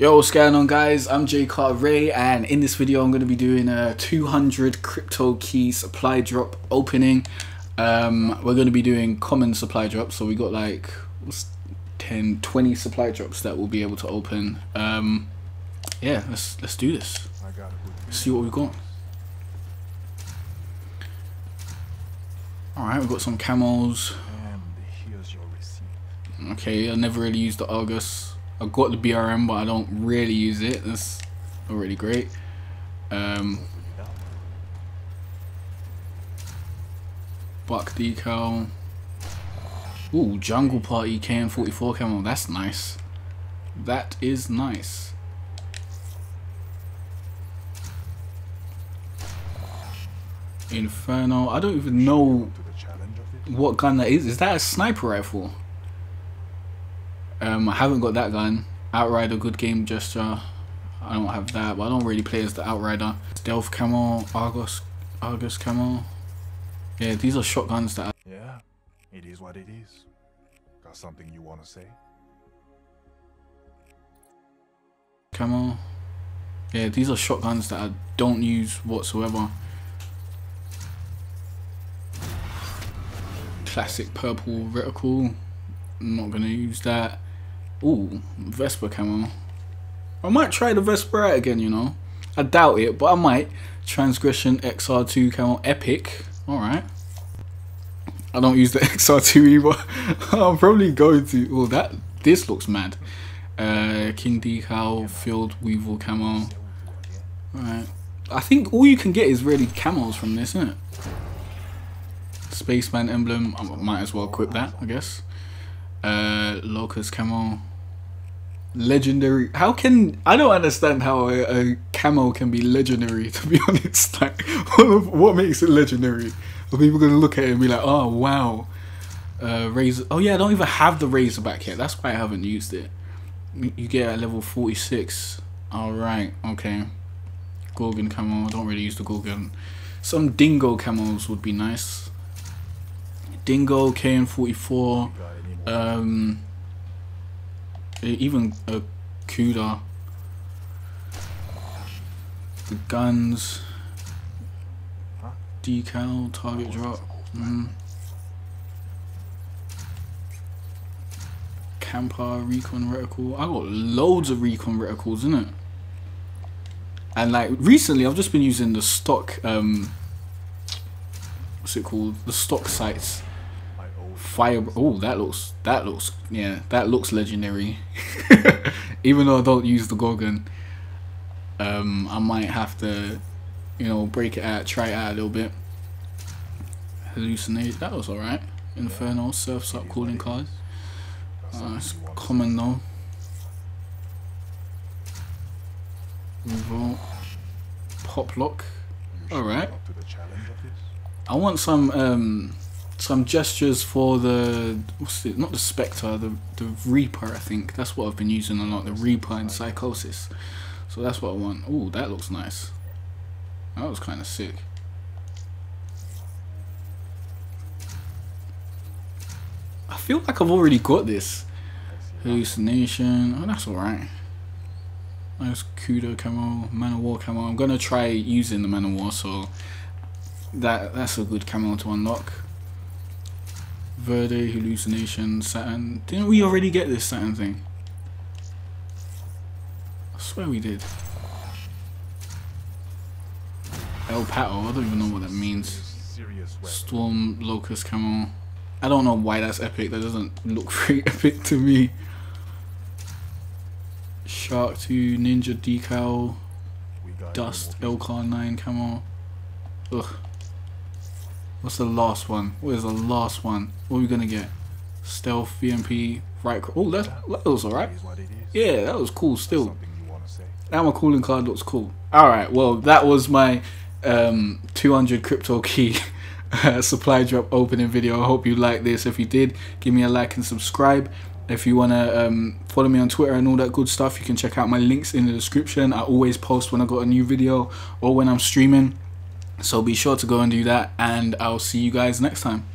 Yo, what's going on guys? I'm Jay Cartere and in this video I'm going to be doing a 200 Cryptokey supply drop opening. Um, we're going to be doing common supply drops, so we got like 10, 20 supply drops that we'll be able to open. Um, yeah, let's let's do this. Let's see what we've got. Alright, we've got some camels. Okay, I never really used the Argus. I got the BRM, but I don't really use it. That's not really great. Um, Buck decal. Ooh, Jungle Party KN44 camo. That's nice. That is nice. Inferno. I don't even know what gun that is. Is that a sniper rifle? Um, I haven't got that gun. Outrider, good game gesture. I don't have that, but I don't really play as the Outrider. Stealth camo, Argus, Argus camo. Yeah, these are shotguns that. I yeah, it is what it is. Got something you want to say? Camo. Yeah, these are shotguns that I don't use whatsoever. Classic purple reticle. I'm not gonna use that. Ooh, Vesper camo. I might try the Vesper out again, you know. I doubt it, but I might. Transgression XR2 camo Epic. Alright. I don't use the XR2 either. I'm probably going to. Well, that this looks mad. Uh, King Decal, Field Weevil camo. Alright. I think all you can get is really camos from this, isn't it? Spaceman emblem. I might as well equip that, I guess. Uh, Locus camo. Legendary. How can I don't understand how a, a camo can be legendary? To be honest, like what, what makes it legendary? Are people gonna look at it and be like, "Oh wow, uh, razor"? Oh yeah, I don't even have the Razorback yet. That's why I haven't used it. You get at level forty six. All right, okay. Gorgon camo. I don't really use the Gorgon. Some Dingo camels would be nice. Dingo KN44. Um, even a Kuda. The guns. Decal, target drop. Mm. Camper, recon reticle. I got loads of recon reticles, isn't it? And like recently, I've just been using the stock. Um, what's it called? The stock sights fire oh that looks that looks yeah that looks legendary. Even though I don't use the Gorgon um I might have to you know break it out try it out a little bit. Hallucinate that was alright. Inferno surfs up calling cards. uh, it's common though. Revolt pop lock. Alright. I want some um some gestures for the? Not the Spectre, the the Reaper. I think that's what I've been using a lot. The Reaper and Psychosis. So that's what I want. Oh, that looks nice. That was kind of sick. I feel like I've already got this. Hallucination. Oh, that's alright. Nice Kuda camo, Man-O-War camo. I'm gonna try using the Man-O-War, so that that's a good camo to unlock. Verde, Hallucination, Saturn. Didn't we already get this Saturn thing? I swear we did. El Pato, I don't even know what that means. Storm, Locus, Camo. I don't know why that's epic, that doesn't look very epic to me. Shark 2, Ninja Decal, Dust, L-CAR 9 Camo. Ugh. What's the last one? What is the last one? What are we gonna get? Stealth, VMP, right. Oh, that, that was alright. Yeah, that was cool still. Now my calling card looks cool. Alright, well, that was my um, 200 Cryptokey supply drop opening video. I hope you liked this. If you did, give me a like and subscribe. If you want to um, follow me on Twitter and all that good stuff, you can check out my links in the description. I always post when I got a new video or when I'm streaming. So be sure to go and do that and I'll see you guys next time.